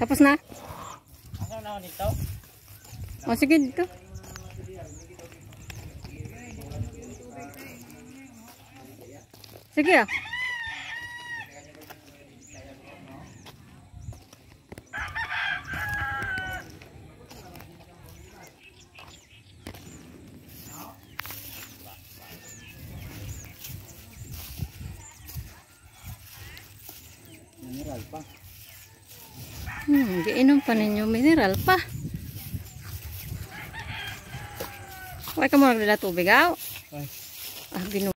Tapos na? Nito? O sige dito. Sige ah. Mineral pa. Hmm, giinom pa ninyo mineral pa. Huwag ka mo nagdala tubig, aw. Ay. Ah, binu